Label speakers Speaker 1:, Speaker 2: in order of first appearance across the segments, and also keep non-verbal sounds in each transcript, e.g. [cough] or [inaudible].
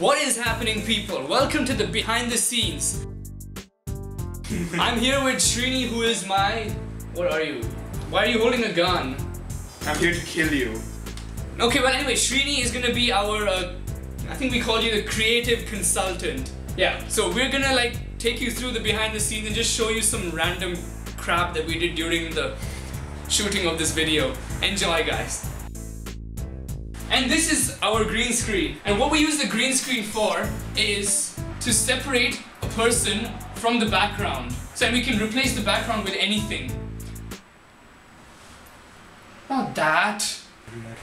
Speaker 1: What is happening, people? Welcome to the behind the scenes. I'm here with Srini, who is my. What are you? Why are you holding a gun?
Speaker 2: I'm here to kill you.
Speaker 1: Okay, well, anyway, Srini is gonna be our. Uh, I think we call you the creative consultant. Yeah, so we're gonna like take you through the behind the scenes and just show you some random crap that we did during the shooting of this video. Enjoy, guys. And this is our green screen. And what we use the green screen for is to separate a person from the background. So we can replace the background with anything. Not that.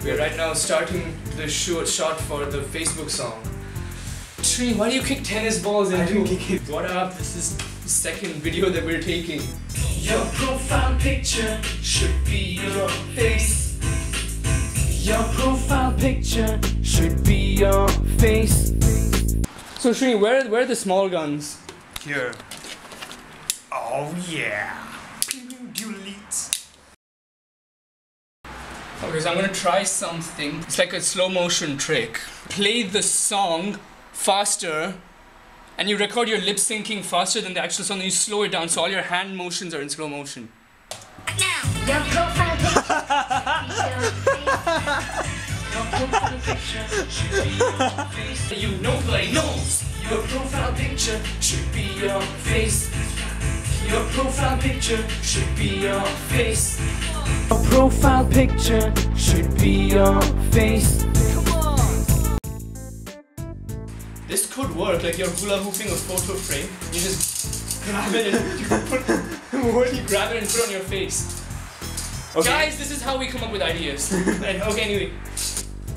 Speaker 1: We're right now starting the short shot for the Facebook song. Tree, why do you kick tennis balls into?
Speaker 2: I didn't kick it.
Speaker 1: What up? This is the second video that we're taking.
Speaker 3: Your profile picture should be your face. Your profile picture should be your face.
Speaker 1: So Srini, where where are the small guns?
Speaker 2: Here. Oh yeah. Delete.
Speaker 1: Okay, so I'm gonna try something. It's like a slow motion trick. Play the song faster and you record your lip syncing faster than the actual song and you slow it down so all your hand motions are in slow motion.
Speaker 4: Your profile picture
Speaker 3: You nobody knows. Your profile picture should be your face. Your profile picture should be your face. Your profile picture should be your face.
Speaker 1: This could work, like you're hula hooping a photo frame. You just grab it and you put [laughs] you grab it and put it on your face.
Speaker 2: Okay.
Speaker 1: Guys, this is how we come up with ideas. [laughs] Okay, anyway.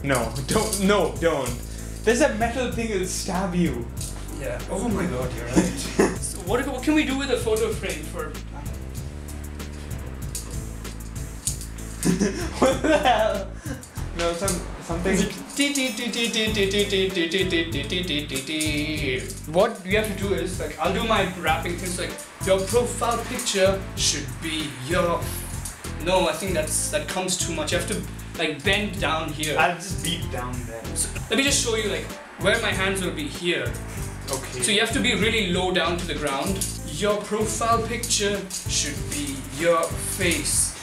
Speaker 2: No, don't. No, don't. There's a metal thing that'll stab you.
Speaker 1: Yeah.
Speaker 2: Oh my god, you're right.
Speaker 1: So what, what can we do with a photo frame for
Speaker 2: what the hell? No, some something.
Speaker 1: What you have to do is like I'll do my rapping things like your profile picture should be your No, I think that's that comes too much. You have to like bend down here.
Speaker 2: I'll just beat down there.
Speaker 1: Let me just show you like where my hands will be here.
Speaker 2: Okay.
Speaker 1: So you have to be really low down to the ground. Your profile picture should be your face.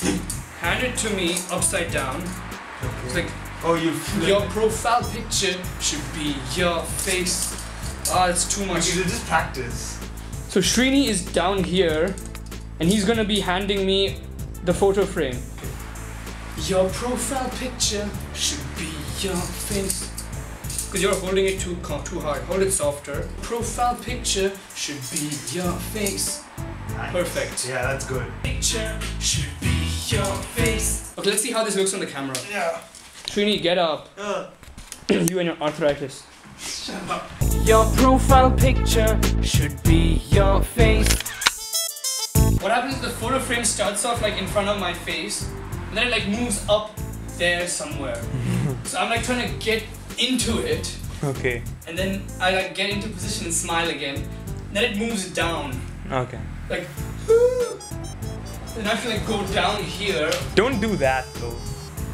Speaker 1: Hand it to me upside down. It's like
Speaker 2: oh, you.
Speaker 1: your profile picture should be your face. Ah, it's too
Speaker 2: You
Speaker 1: much.
Speaker 2: should just practice.
Speaker 1: So Srini is down here and he's gonna be handing me the photo frame. Your profile picture should be your face. Because you're holding it too, too hard. Hold it softer. Profile picture should be your face.
Speaker 2: Nice.
Speaker 1: Perfect.
Speaker 2: Yeah, that's good.
Speaker 3: Picture should be your face.
Speaker 1: Okay, let's see how this looks on the camera.
Speaker 2: Yeah.
Speaker 1: Srini, get up.
Speaker 2: Uh, [clears throat]
Speaker 1: you and your arthritis.
Speaker 2: shut up.
Speaker 3: Your profile picture should be your face.
Speaker 1: What happens is the photo frame starts off like in front of my face, and then it like moves up there somewhere. [laughs] so I'm like trying to get into it,
Speaker 2: Okay.
Speaker 1: and then I like get into position and smile again. And then it moves down,
Speaker 2: Okay.
Speaker 1: like. whoo! And I have to like go down here.
Speaker 2: Don't do that though.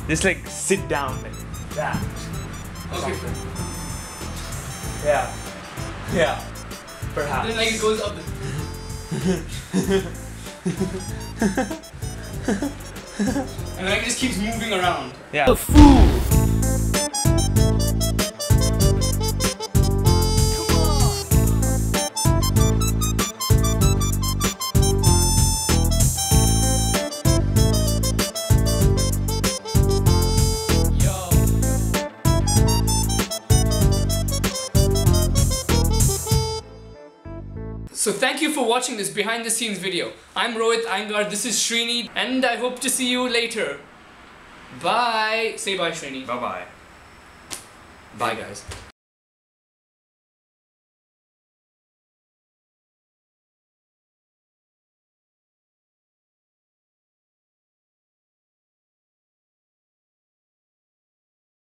Speaker 2: Just like sit down like that.
Speaker 1: Okay.
Speaker 2: Yeah. Yeah. Perhaps.
Speaker 1: Then like it goes up. [laughs] [laughs] [laughs] and then it just keeps moving around.
Speaker 2: Yeah.
Speaker 3: The fool.
Speaker 1: So thank you for watching this behind the scenes video. I'm Rohit Iyengar, this is Srini, and I hope to see you later. Bye. Say bye, Srini.
Speaker 2: Bye bye.
Speaker 1: Bye, guys.